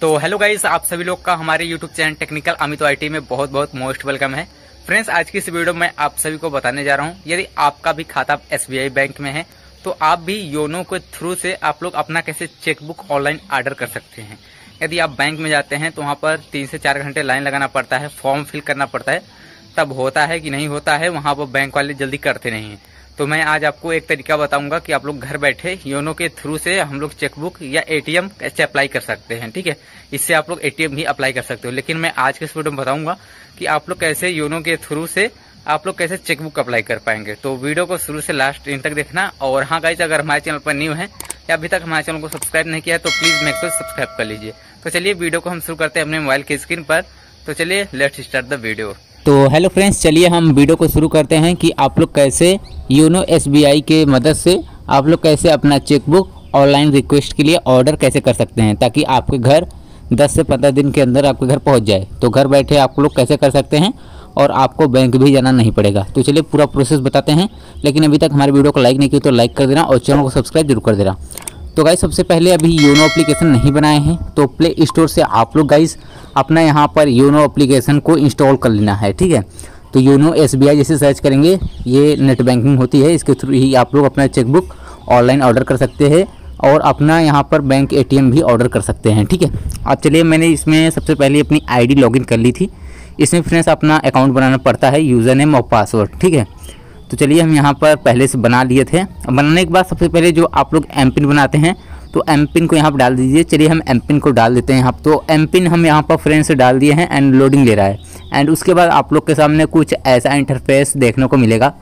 तो hello guys आप सभी लोग का हमारे YouTube channel technical Amit IT में बहुत बहुत मोस्ट वेलकम है। फ्रेंड्स आज की इस वीडियो में आप सभी को बताने जा रहा हूँ, यदि आपका भी खाता एसबीआई बैंक में है तो आप भी योनो के थ्रू से आप लोग अपना कैसे चेकबुक ऑनलाइन ऑर्डर कर सकते हैं। यदि आप बैंक में जाते हैं तो वहाँ पर तीन से चार घंटे लाइन लगाना पड़ता है फॉर्म फिल करना पड़ता है। तब होता है कि नहीं होता है, वहाँ पर बैंक वाले जल्दी करते नहीं है। तो मैं आज आपको एक तरीका बताऊँगा कि आप लोग घर बैठे योनो के थ्रू से हम लोग चेकबुक या एटीएम कैसे अप्लाई कर सकते हैं, ठीक है? इससे आप लोग एटीएम भी अप्लाई कर सकते हो। लेकिन मैं आज के इस वीडियो में बताऊँगा कि आप लोग कैसे योनो के थ्रू से आप लोग कैसे चेकबुक अप्लाई कर पाएँगे। तो वीडियो को शुरू से लास्ट इन तक देखना। और हाँ गाइज़ अगर हमारे चैनल पर न्यू है या अभी तक हमारे चैनल को सब्सक्राइब नहीं किया है तो प्लीज़ मेक श्योर सब्सक्राइब कर लीजिए। तो चलिए, वीडियो को हम शुरू करते हैं अपने मोबाइल की स्क्रीन पर। तो चलिए, लेट्स स्टार्ट द वीडियो। तो हेलो फ्रेंड्स चलिए हम वीडियो को शुरू करते हैं कि आप लोग कैसे यूनो एस के मदद से आप लोग कैसे अपना चेकबुक ऑनलाइन रिक्वेस्ट के लिए ऑर्डर कैसे कर सकते हैं ताकि आपके घर 10 से 15 दिन के अंदर आपके घर पहुँच जाए। तो घर बैठे आप लोग कैसे कर सकते हैं और आपको बैंक भी जाना नहीं पड़ेगा। तो चलिए पूरा प्रोसेस बताते हैं। लेकिन अभी तक हमारे वीडियो को लाइक नहीं किया तो लाइक कर देना और चैनल को सब्सक्राइब ज़रूर कर देना। तो गाइज़ सबसे पहले अभी योनो एप्लीकेशन नहीं बनाए हैं तो प्ले स्टोर से आप लोग गाइज़ अपना यहाँ पर योनो एप्लीकेशन को इंस्टॉल कर लेना है, ठीक है? तो योनो एसबीआई जैसे सर्च करेंगे, ये नेट बैंकिंग होती है, इसके थ्रू ही आप लोग अपना चेकबुक ऑनलाइन ऑर्डर कर सकते हैं और अपना यहाँ पर बैंक एटीएम भी ऑर्डर कर सकते हैं, ठीक है? अब चलिए, मैंने इसमें सबसे पहले अपनी आईडी लॉगिन कर ली थी। इसमें फ्रेंड्स अपना अकाउंट बनाना पड़ता है यूज़र नेम और पासवर्ड ठीक है? तो चलिए हम यहाँ पर पहले से बना लिए थे। बनाने के बाद सबसे पहले जो आप लोग एम पिन बनाते हैं तो एम पिन को यहाँ पर डाल दीजिए। चलिए हम एम पिन को डाल देते हैं यहाँ। तो एम पिन हम यहाँ पर फ्रेंड से डाल दिए हैं एंड लोडिंग ले रहा है। एंड उसके बाद आप लोग के सामने कुछ ऐसा इंटरफेस देखने को मिलेगा।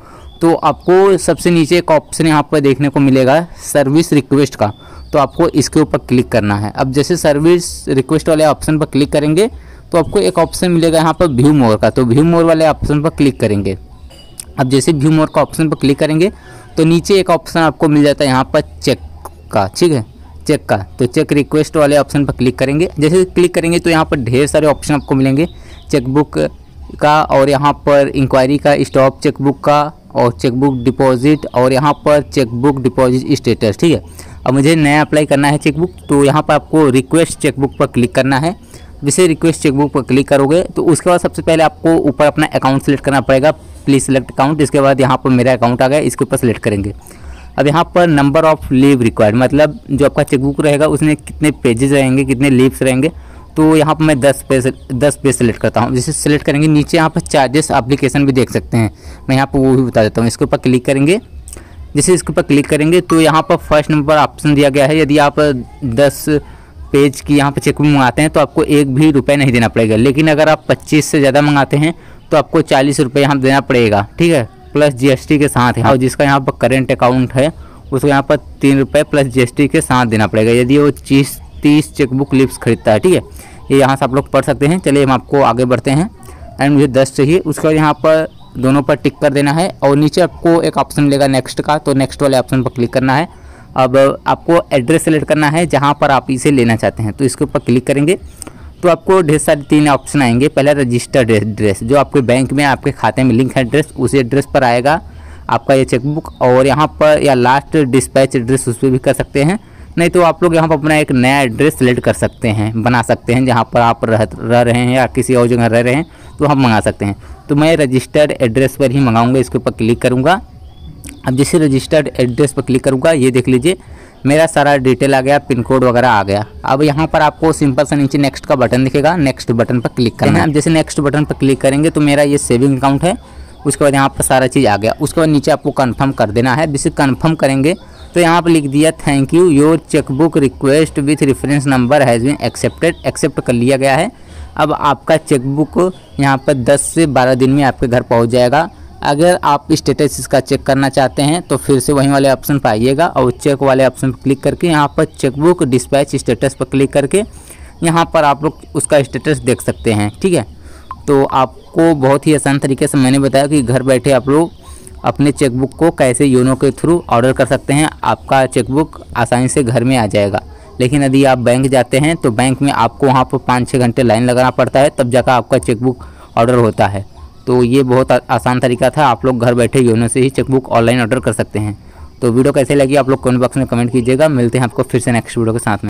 तो आपको सबसे नीचे एक ऑप्शन यहाँ पर देखने को मिलेगा सर्विस रिक्वेस्ट का। तो आपको इसके ऊपर क्लिक करना है। अब जैसे सर्विस रिक्वेस्ट वाले ऑप्शन पर क्लिक करेंगे तो आपको एक ऑप्शन मिलेगा यहाँ पर व्यू मोर का। तो व्यू मोर वाले ऑप्शन पर क्लिक करेंगे। अब जैसे व्यू मोर का ऑप्शन पर क्लिक करेंगे तो नीचे एक ऑप्शन आपको मिल जाता है यहाँ पर चेक का, ठीक है? चेक का तो चेक रिक्वेस्ट वाले ऑप्शन पर क्लिक करेंगे। जैसे क्लिक करेंगे तो यहाँ पर ढेर सारे ऑप्शन आपको मिलेंगे, चेकबुक का और यहाँ पर इंक्वायरी का, स्टॉप चेकबुक का और चेकबुक डिपॉजिट और यहाँ पर चेकबुक डिपॉजिट स्टेटस, ठीक है? अब मुझे नया अप्लाई करना है चेकबुक तो यहाँ पर आपको रिक्वेस्ट चेकबुक पर क्लिक करना है। जैसे रिक्वेस्ट चेकबुक पर क्लिक करोगे तो उसके बाद सबसे पहले आपको ऊपर अपना अकाउंट सेलेक्ट करना पड़ेगा। प्लीज़ सेलेक्ट अकाउंट इसके बाद यहाँ पर मेरा अकाउंट आ गया, इसके ऊपर सेलेक्ट करेंगे। अब यहाँ पर नंबर ऑफ़ लीव रिक्वायर्ड मतलब जो आपका चेकबुक रहेगा, उसमें कितने पेजेस रहेंगे, कितने लीव्स रहेंगे तो यहाँ पर मैं दस पेज दस पेज सेलेक्ट करता हूँ। जिसे सेलेक्ट करेंगे, नीचे यहाँ पर चार्जेस एप्लीकेशन भी देख सकते हैं। मैं यहाँ पर वो भी बता देता हूँ। इसके ऊपर क्लिक करेंगे। जैसे इसके ऊपर क्लिक करेंगे तो यहाँ पर फ़र्स्ट नंबर ऑप्शन दिया गया है। यदि आप दस पेज की यहाँ पर चेकबुक मंगाते हैं तो आपको एक भी रुपये नहीं देना पड़ेगा। लेकिन अगर आप पच्चीस से ज़्यादा मंगाते हैं तो आपको चालीस रुपये यहाँ देना पड़ेगा, ठीक है? प्लस जीएसटी के साथ है। और जिसका यहाँ पर करेंट अकाउंट है, उसको यहाँ पर तीन रुपये प्लस जीएसटी के साथ देना पड़ेगा। यदि वो चीज़ तीस चेकबुक लिप्स खरीदता है, ठीक है? ये यहाँ से आप लोग पढ़ सकते हैं। चलिए हम आपको आगे बढ़ते हैं। एंड मुझे दस चाहिए। उसके बाद यहाँ पर दोनों पर टिक कर देना है। और नीचे आपको एक ऑप्शन मिलेगा नेक्स्ट का तो नेक्स्ट वाले ऑप्शन पर क्लिक करना है। अब आपको एड्रेस सेलेक्ट करना है, जहाँ पर आप इसे लेना चाहते हैं। तो इसके ऊपर क्लिक करेंगे तो आपको ढेर सारे तीन ऑप्शन आएँगे। पहला रजिस्टर्ड एड्रेस जो आपके बैंक में, आपके खाते में लिंक है एड्रेस उसी एड्रेस पर आएगा आपका ये चेकबुक और यहाँ पर या लास्ट डिस्पैच एड्रेस उस पर भी कर सकते हैं। नहीं तो आप लोग यहाँ पर अपना एक नया एड्रेस सेलेक्ट कर सकते हैं, बना सकते हैं, जहाँ पर आप रह रह रहे हैं या किसी और जगह रह रहे हैं तो हम मंगा सकते हैं। तो मैं रजिस्टर्ड एड्रेस पर ही मंगाऊँगा, इसके ऊपर क्लिक करूँगा। अब जैसे रजिस्टर्ड एड्रेस पर क्लिक करूँगा ये देख लीजिए मेरा सारा डिटेल आ गया पिन कोड वगैरह आ गया। अब यहाँ पर आपको सिंपल सा नीचे नेक्स्ट का बटन दिखेगा नेक्स्ट बटन पर क्लिक करना है। अब जैसे नेक्स्ट बटन पर क्लिक करेंगे तो मेरा ये सेविंग अकाउंट है उसके बाद यहाँ पर सारा चीज़ आ गया। उसके बाद नीचे आपको कन्फर्म कर देना है। जैसे कन्फर्म करेंगे तो यहाँ पर लिख दिया thank you your chequebook request with reference number has been accepted accept कर लिया गया है। अब आपका चेकबुक यहाँ पर 10 से 12 दिन में आपके घर पहुँच जाएगा। अगर आप स्टेटस इसका चेक करना चाहते हैं तो फिर से वहीं वाले ऑप्शन पर आइएगा और चेक वाले ऑप्शन पर क्लिक करके यहाँ पर चेकबुक डिस्पैच स्टेटस पर क्लिक करके यहाँ पर आप लोग उसका स्टेटस देख सकते हैं, ठीक है? तो आपको बहुत ही आसान तरीके से मैंने बताया कि घर बैठे आप लोग अपने चेकबुक को कैसे योनो के थ्रू ऑर्डर कर सकते हैं, आपका चेकबुक आसानी से घर में आ जाएगा। लेकिन यदि आप बैंक जाते हैं तो बैंक में आपको वहाँ पर पाँच छः घंटे लाइन लगाना पड़ता है, तब जाकर आपका चेकबुक ऑर्डर होता है। तो ये बहुत आसान तरीका था। आप लोग घर बैठे योनो से ही चेकबुक ऑनलाइन ऑर्डर कर सकते हैं। तो वीडियो कैसे लगी आप लोग कमेंट बॉक्स में कमेंट कीजिएगा। मिलते हैं आपको फिर से नेक्स्ट वीडियो के साथ में।